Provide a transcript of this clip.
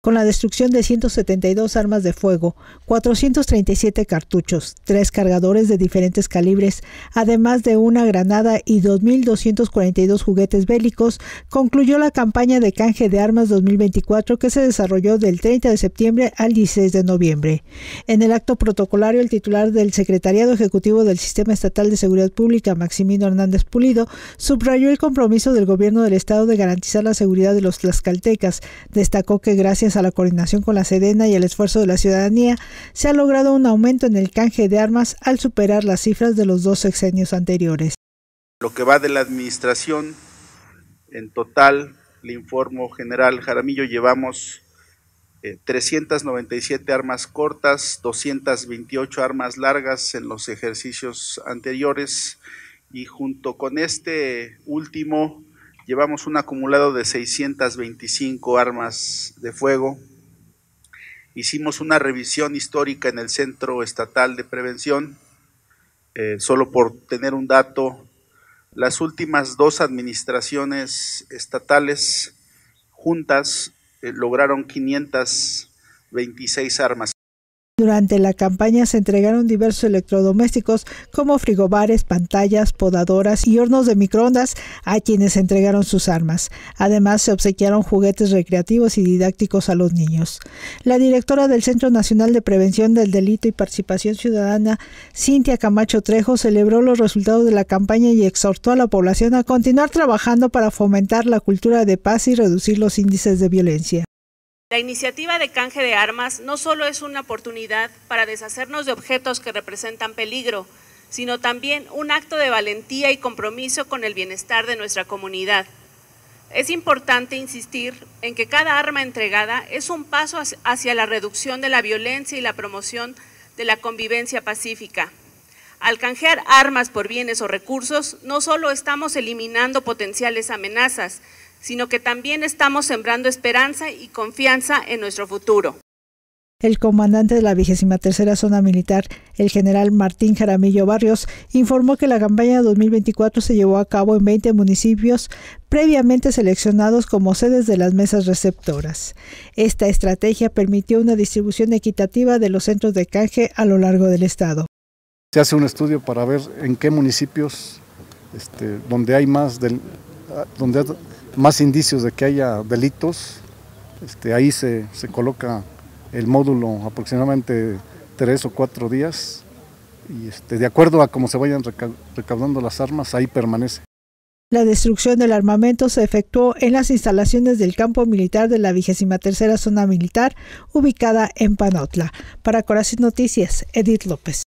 con la destrucción de 172 armas de fuego, 437 cartuchos, tres cargadores de diferentes calibres, además de una granada y 2.242 juguetes bélicos, concluyó la campaña de canje de armas 2024 que se desarrolló del 30 de septiembre al 16 de noviembre. En el acto protocolario, el titular del Secretariado Ejecutivo del Sistema Estatal de Seguridad Pública, Maximino Hernández Pulido, subrayó el compromiso del gobierno del Estado de garantizar la seguridad de los tlaxcaltecas. Destacó que gracias a la coordinación con la Sedena y el esfuerzo de la ciudadanía, se ha logrado un aumento en el canje de armas al superar las cifras de los dos sexenios anteriores. Lo que va de la administración, en total, le informo general Jaramillo, llevamos 397 eh, armas cortas, 228 armas largas en los ejercicios anteriores y junto con este último llevamos un acumulado de 625 armas de fuego. Hicimos una revisión histórica en el Centro Estatal de Prevención, eh, solo por tener un dato, las últimas dos administraciones estatales juntas eh, lograron 526 armas. Durante la campaña se entregaron diversos electrodomésticos como frigobares, pantallas, podadoras y hornos de microondas a quienes entregaron sus armas. Además, se obsequiaron juguetes recreativos y didácticos a los niños. La directora del Centro Nacional de Prevención del Delito y Participación Ciudadana, Cintia Camacho Trejo, celebró los resultados de la campaña y exhortó a la población a continuar trabajando para fomentar la cultura de paz y reducir los índices de violencia. La iniciativa de canje de armas no solo es una oportunidad para deshacernos de objetos que representan peligro, sino también un acto de valentía y compromiso con el bienestar de nuestra comunidad. Es importante insistir en que cada arma entregada es un paso hacia la reducción de la violencia y la promoción de la convivencia pacífica. Al canjear armas por bienes o recursos, no solo estamos eliminando potenciales amenazas, sino que también estamos sembrando esperanza y confianza en nuestro futuro. El comandante de la vigésima tercera zona militar, el general Martín Jaramillo Barrios, informó que la campaña 2024 se llevó a cabo en 20 municipios previamente seleccionados como sedes de las mesas receptoras. Esta estrategia permitió una distribución equitativa de los centros de canje a lo largo del estado. Se hace un estudio para ver en qué municipios este, donde hay más del, donde más indicios de que haya delitos, este, ahí se, coloca el módulo aproximadamente tres o cuatro días y este, de acuerdo a cómo se vayan recaudando las armas, ahí permanece. La destrucción del armamento se efectuó en las instalaciones del campo militar de la vigésima tercera zona militar, ubicada en Panotla. Para Corazón Noticias, Edith López.